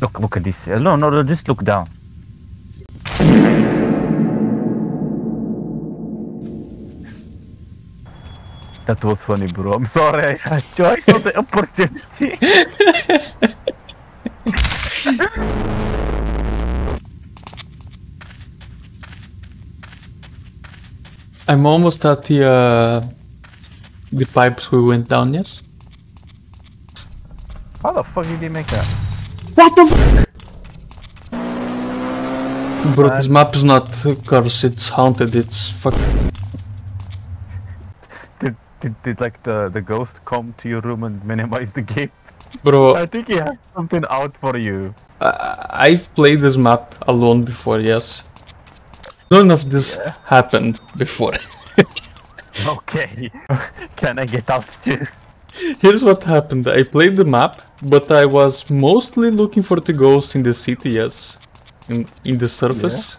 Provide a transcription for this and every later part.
Look, look at this. No, no, no, just look down. That was funny, bro. I'm sorry. I choice of the opportunity. I'm almost at the uh, the pipes we went down. Yes. How the fuck did they make that? What the? F- Bro, this map is not cursed. It's haunted. It's fuck. Did, did, did like the, the ghost come to your room and minimize the game? Bro, I think he has something out for you. I- I've played this map alone before. Yes. None of this happened before. Okay. Can I get out too? Here's what happened. I played the map, but I was mostly looking for the ghosts in the city, yes. In, in the surface.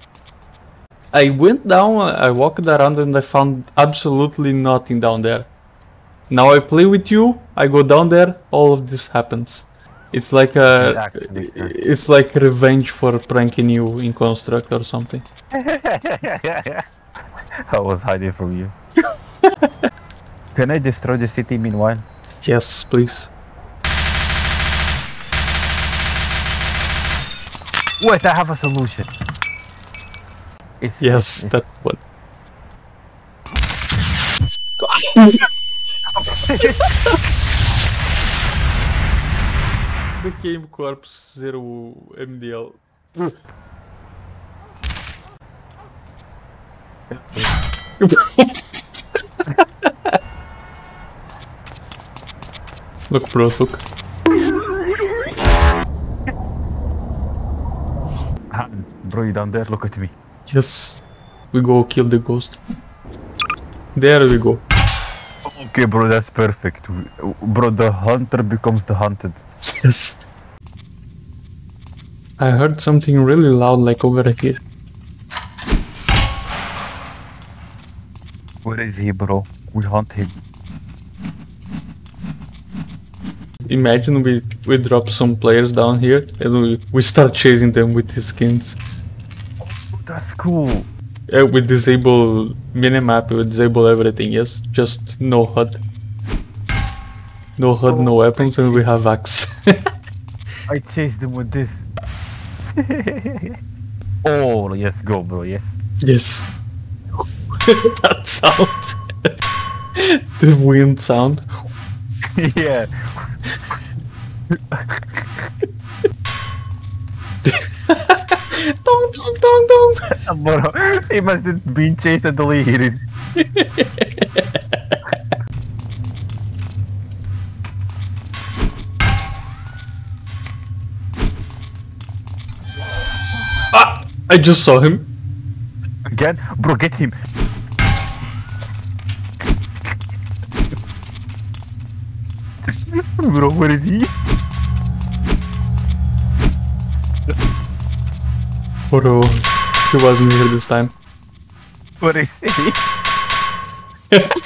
I went down, I walked around and I found absolutely nothing down there. Now I play with you, I go down there, all of this happens. It's like a, it's like revenge for pranking you in Construct or something. I was hiding from you. Can I destroy the city meanwhile? Yes, please. Wait, I have a solution. It's, Yes, it's- that one. Became Corpse Zero MDL. look, bro, look. Bro, you down there? Look at me. Yes. We go kill the ghost. There we go. Okay, bro, that's perfect. Bro, the hunter becomes the hunted. Yes. I heard something really loud like over here. Where is he, bro? We hunt him. Imagine we, we drop some players down here and we, we start chasing them with the skins. That's cool. Uh, we disable minimap, we disable everything, yes? Just no HUD. No HUD, no weapons, and we have axe. I chased them with this. oh, yes, go, bro, yes. yes. that sound. the wind sound. yeah. Dong, dong, dong, dong. bro, he must have been chased until he hit it. Ah! I just saw him. Again? Bro, get him. bro, where is he? Bro, he wasn't here this time. Where is he?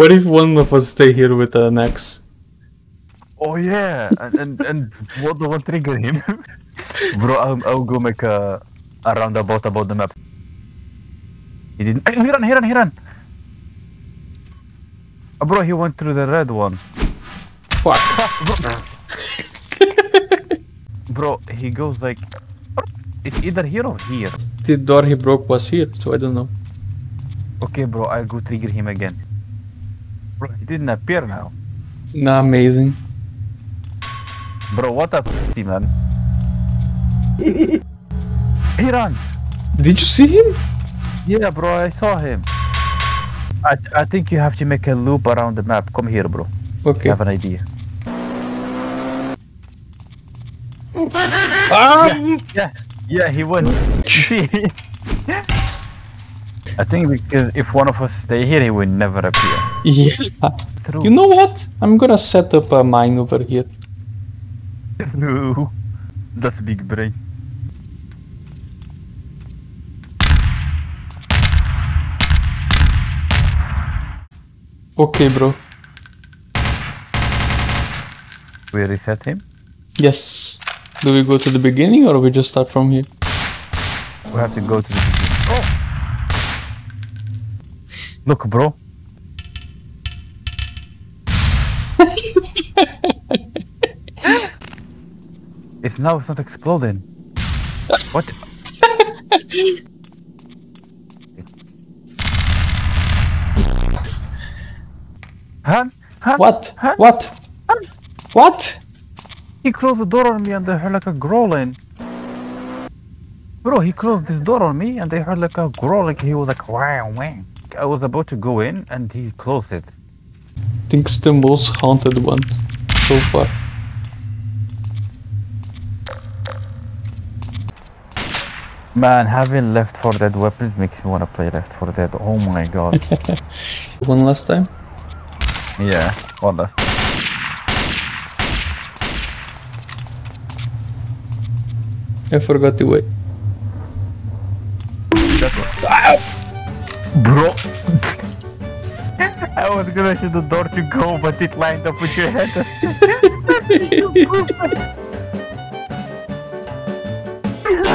What if one of us stay here with an axe? Oh yeah, and and, and what the one trigger him? Bro, I'll, I'll go make a, a roundabout about the map. He didn't. Hey, he ran, he ran, he ran. Uh, bro, he went through the red one. Fuck. Bro, he goes like. It's either here or here. The door he broke was here, so I don't know. Okay, bro, I'll go trigger him again. Bro, he didn't appear now. Nah, amazing. Bro, what a pussy, man. he ran. Did you see him? Yeah, bro, I saw him. I, I think you have to make a loop around the map. Come here, bro. Okay. I have an idea. Um, Yeah, yeah, he won. See? I think because if one of us stay here, he will never appear. yeah. True. You know what? I'm gonna set up a mine over here. No. That's big brain. Okay, bro. We reset him. Yes. Do we go to the beginning or do we just start from here? We have to go to the beginning. Oh! Look, bro. it's now it's not exploding. What? Han? Han? What? Han? What? What? He closed the door on me and I heard like a growling. Bro, he closed this door on me and I heard like a growling. He was like, wow, wow. I was about to go in and he closed it. Think's the most haunted one so far. Man, having Left 4 Dead weapons makes me want to play Left 4 Dead. Oh my god. One last time. yeah, one last. I forgot the way. Bro! I was gonna shoot the door to go, but it lined up with your head.